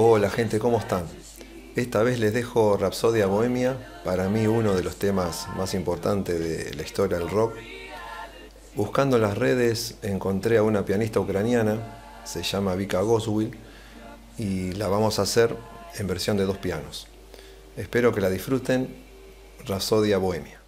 Hola gente, ¿cómo están? Esta vez les dejo Rapsodia Bohemia, para mí uno de los temas más importantes de la historia del rock. Buscando en las redes encontré a una pianista ucraniana, se llama Vika Goswill, y la vamos a hacer en versión de dos pianos. Espero que la disfruten, Rapsodia Bohemia.